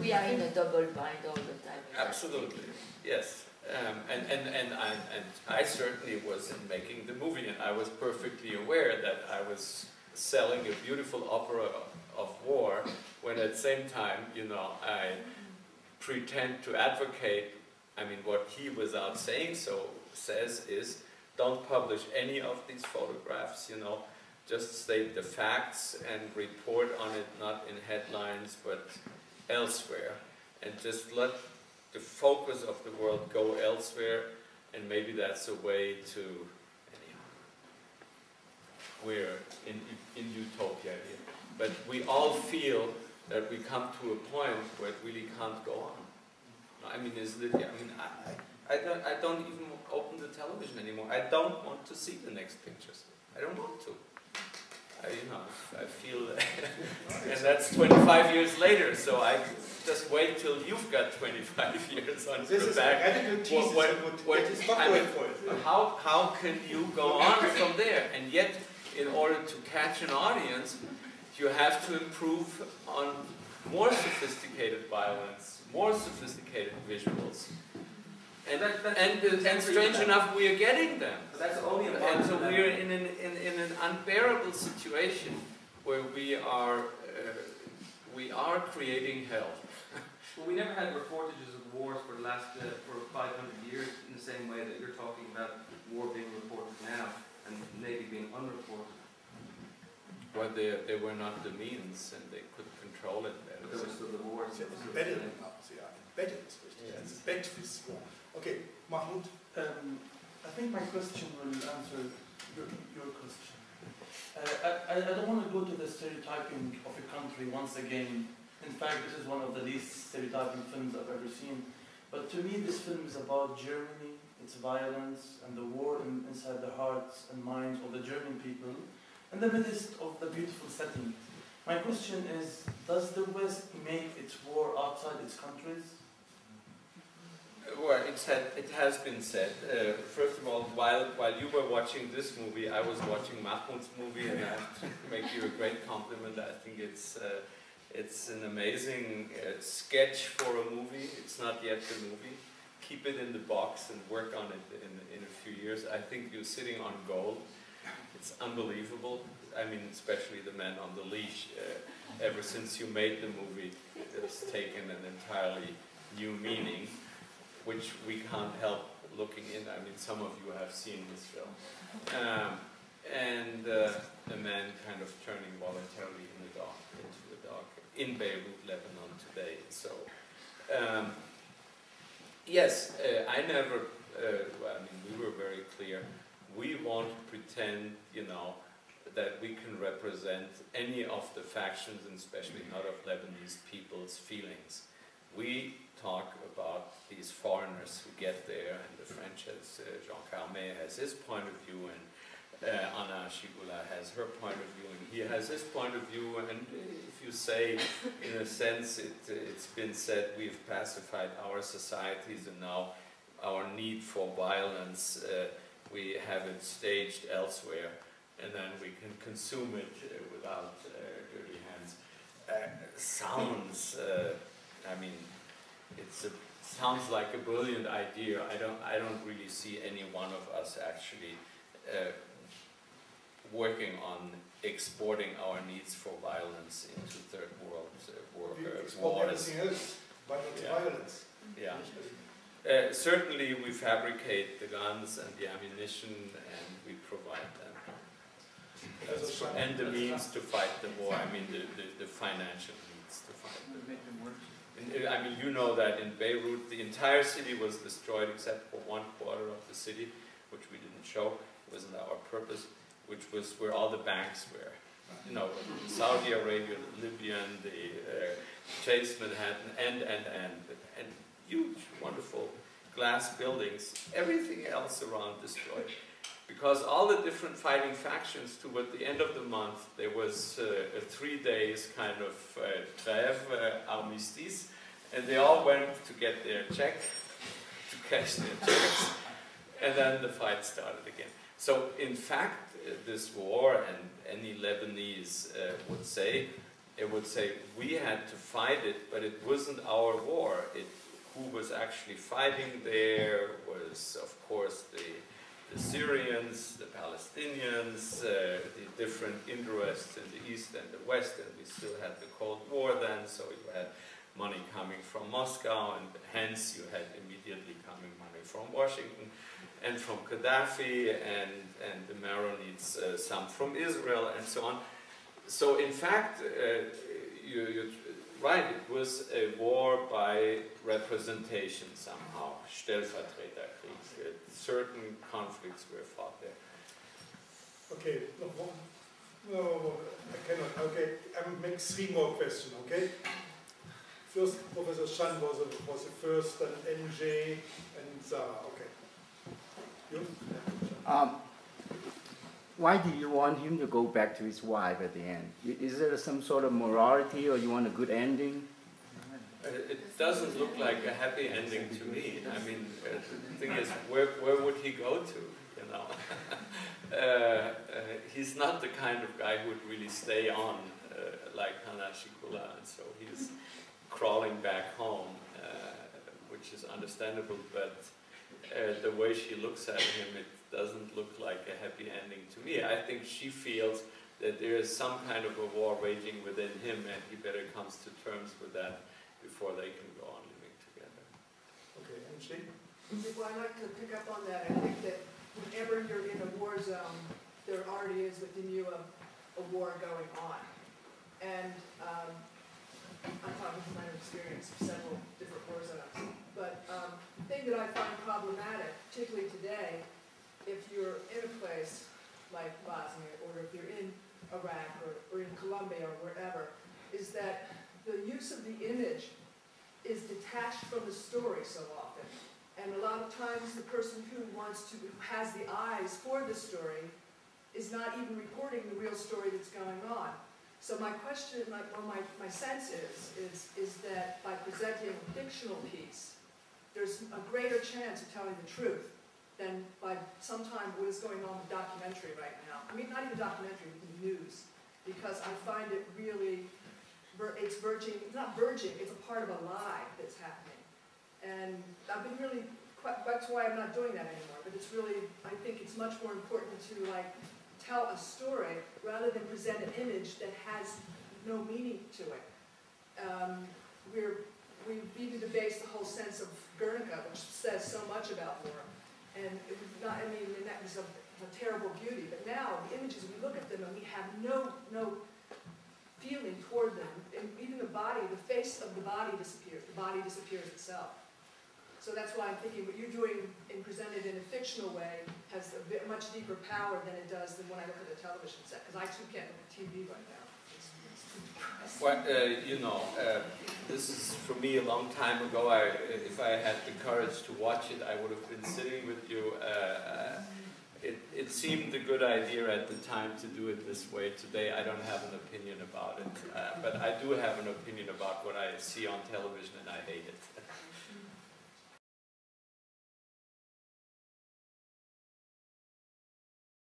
we are in a double bind all the time. Absolutely, yes. Um, and, and, and, I, and I certainly was in making the movie, and I was perfectly aware that I was selling a beautiful opera of war, when at the same time, you know, I pretend to advocate, I mean, what he, without saying so, says is, don't publish any of these photographs, you know, just state the facts and report on it, not in headlines, but elsewhere. And just let the focus of the world go elsewhere, and maybe that's a way to, anyhow, we're in, in utopia here. But we all feel that we come to a point where it really can't go on. I mean, is I mean, I, I, don't, I don't even open the television anymore. I don't want to see the next pictures. I don't want to. I, you know, I feel, and that's 25 years later, so I just wait till you've got 25 years on this your back. This What, what, what, I mean, how, how can you go on from there? And yet, in order to catch an audience, you have to improve on more sophisticated violence, more sophisticated visuals. And, that, and, and strange enough, we are getting them. That's only a and so we are in an, in, in an unbearable situation where we are, uh, we are creating hell. well, we never had reportages of wars for the last uh, for 500 years in the same way that you're talking about war being reported now and maybe being unreported. Well, they, they were not the means and they could control it better. But there was still the wars. Embedded, embedded, yes. embedded this war. Okay, Mahmoud. Um, I think my question will answer your, your question. Uh, I, I don't want to go to the stereotyping of a country once again. In fact, this is one of the least stereotyping films I've ever seen. But to me, this film is about Germany, its violence, and the war in, inside the hearts and minds of the German people, in the midst of the beautiful setting. My question is, does the West make its war outside its countries? Well, it, said, it has been said. Uh, first of all, while, while you were watching this movie, I was watching Mahmoud's movie, and I have to make you a great compliment. I think it's, uh, it's an amazing uh, sketch for a movie. It's not yet the movie. Keep it in the box and work on it in, in a few years. I think you're sitting on gold. It's unbelievable. I mean, especially the man on the leash. Uh, ever since you made the movie, it has taken an entirely new meaning which we can't help looking in. I mean, some of you have seen this film. Um, and uh, a man kind of turning voluntarily in the dark, into the dark, in Beirut, Lebanon today. So, um, yes, uh, I never, uh, well, I mean, we were very clear. We won't pretend, you know, that we can represent any of the factions, and especially not of Lebanese people's feelings. We talk about these foreigners who get there, and the French has, uh, Jean Carmet has his point of view, and uh, Anna Schygulla has her point of view, and he has his point of view, and if you say, in a sense, it, it's been said we've pacified our societies, and now our need for violence, uh, we have it staged elsewhere, and then we can consume it uh, without uh, dirty hands. Uh, sounds, I mean, it's a, sounds like a brilliant idea. I don't, I don't really see any one of us actually uh, working on exporting our needs for violence into third world uh, war, uh, wars. Everything else, but not yeah. violence. Yeah. Uh, certainly we fabricate the guns and the ammunition and we provide them. and the means to fight the war, I mean the, the, the financial means to fight the war. I mean, you know that in Beirut, the entire city was destroyed except for one quarter of the city, which we didn't show. It wasn't our purpose, which was where all the banks were. You know, Saudi Arabia, the Libyan, the uh, Chase Manhattan, and, and, and, and huge, wonderful glass buildings. Everything else around destroyed because all the different fighting factions toward the end of the month, there was uh, a three days kind of uh, trêve, uh, armistice, and they all went to get their check, to cash their checks, and then the fight started again. So in fact, uh, this war, and any Lebanese uh, would say, it would say we had to fight it, but it wasn't our war. It, who was actually fighting there was, of course, the, the Syrians, the Palestinians, uh, the different interests in the East and the West, and we still had the Cold War then, so you had money coming from Moscow, and hence you had immediately coming money from Washington and from Gaddafi, and, and the Maronites, uh, some from Israel, and so on. So, in fact, uh, you, you, right, it was a war by representation somehow, Stellvertreterkrieg. Certain conflicts were fought there. Okay, no, no, I cannot. Okay, I will make three more questions, okay? First, Professor Chan was, a, was the first, and NJ, and Zara, okay. You? Um, why do you want him to go back to his wife at the end? Is there some sort of morality or you want a good ending? It doesn't look like a happy ending to me. I mean, uh, the thing is, where, where would he go to, you know? uh, uh, he's not the kind of guy who would really stay on uh, like Hanna Schygulla, and so he's crawling back home, uh, which is understandable, but the way she looks at him, it doesn't look like a happy ending to me. I think she feels that there is some kind of a war raging within him, and he better comes to terms with that before they can go on living together. Okay, and she? Well, I'd like to pick up on that. I think that whenever you're in a war zone, there already is within you a, a war going on. And um, I'm talking from my own experience of several different war zones. But um, the thing that I find problematic, particularly today, if you're in a place like Bosnia, or if you're in Iraq, or, or in Colombia, or wherever, is that the use of the image is detached from the story so often. And a lot of times the person who wants to, who has the eyes for the story, is not even reporting the real story that's going on. So my question, my, well, my, my sense is, is, is that by presenting a fictional piece, there's a greater chance of telling the truth than by sometime what is going on with documentary right now. I mean, not even documentary, the news, because I find it really it's verging, it's not verging, it's a part of a lie that's happening. And I've been really, quite, that's why I'm not doing that anymore, but it's really, I think it's much more important to like tell a story rather than present an image that has no meaning to it. Um, we're, we've even debased the whole sense of Guernica, which says so much about war. And it was not, I mean, and that was a, of terrible beauty. But now, the images, we look at them and we have no, no feeling toward them. And even the body, the face of the body disappears. The body disappears itself. So that's why I'm thinking what you're doing and presented in a fictional way has a bit, much deeper power than it does than when I look at a television set. Because I too can't look at TV right now. well, uh, you know, uh, this is for me a long time ago. I, if I had the courage to watch it, I would have been sitting with you. Uh, uh it seemed a good idea at the time to do it this way. Today I don't have an opinion about it, uh, but I do have an opinion about what I see on television and I hate it.